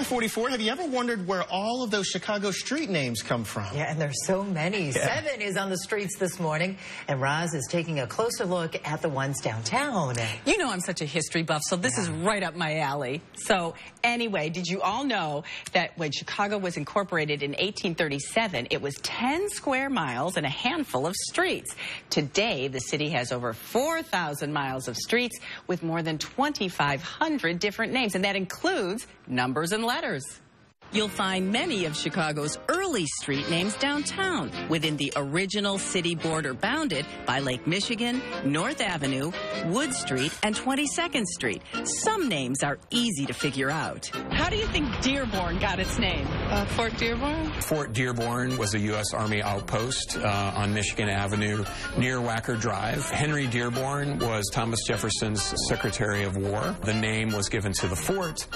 John 44, have you ever wondered where all of those Chicago street names come from? Yeah, and there's so many. Yeah. Seven is on the streets this morning, and Roz is taking a closer look at the ones downtown. You know I'm such a history buff, so this is right up my alley. So anyway, did you all know that when Chicago was incorporated in 1837, it was 10 square miles and a handful of streets. Today, the city has over 4,000 miles of streets with more than 2,500 different names, and that includes numbers and letters letters. You'll find many of Chicago's early street names downtown within the original city border bounded by Lake Michigan, North Avenue, Wood Street, and 22nd Street. Some names are easy to figure out. How do you think Dearborn got its name? Uh, Fort Dearborn? Fort Dearborn was a U.S. Army outpost uh, on Michigan Avenue near Wacker Drive. Henry Dearborn was Thomas Jefferson's Secretary of War. The name was given to the fort,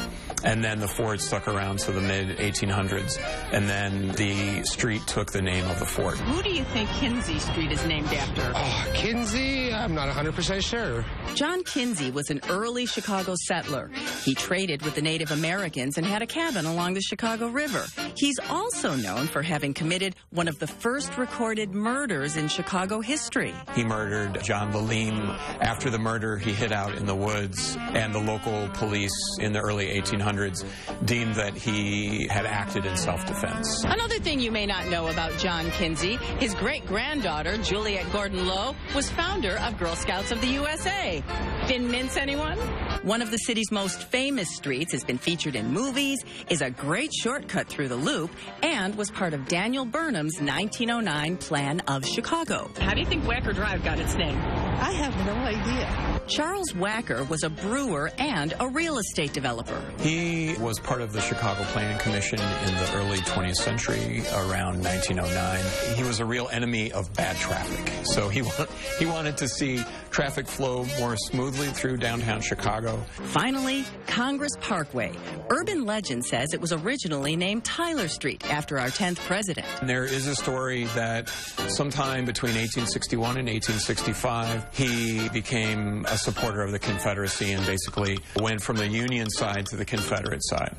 and then the fort stuck around to the mid 1800s, and then the street took the name of the fort. Who do you think Kinzie Street is named after? Oh, Kinzie? I'm not 100% sure. John Kinzie was an early Chicago settler. He traded with the Native Americans and had a cabin along the Chicago River. He's also known for having committed one of the first recorded murders in Chicago history. He murdered John Lalime. After the murder, he hid out in the woods, and the local police in the early 1800s deemed that he had acted in self-defense. Another thing you may not know about John Kinzie, his great-granddaughter, Juliette Gordon Low, was founder of Girl Scouts of the USA. Didn't mince anyone? One of the city's most famous streets has been featured in movies, is a great shortcut through the loop, and was part of Daniel Burnham's 1909 plan of Chicago. How do you think Wacker Drive got its name? I have no idea. Charles Wacker was a brewer and a real estate developer. He was part of the Chicago Planning Commission in the early 20th century, around 1909. He was a real enemy of bad traffic. So he, wa- he wanted to see traffic flow more smoothly through downtown Chicago. Finally, Congress Parkway. Urban legend says it was originally named Tyler Street after our 10th president. And there is a story that sometime between 1861 and 1865, he became a supporter of the Confederacy and basically went from the Union side to the Confederate side.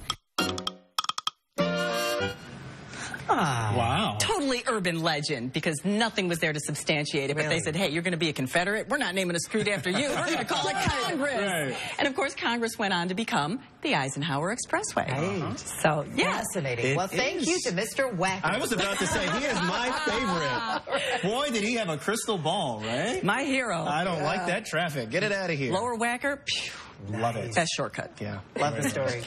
Ah. Wow. Totally urban legend because nothing was there to substantiate it. But they said, hey, you're going to be a Confederate. We're not naming a street after you. We're going to call it Congress. Right. And of course, Congress went on to become the Eisenhower Expressway. Right. Uh-huh. So, yes. Fascinating. It well, thank is. you to Mr. Wacker. I was about to say, he is my favorite. Boy, did he have a crystal ball, right? My hero. I don't like that traffic. Get it out of here. Lower Wacker, phew, Love it. best shortcut. Yeah. Love the story.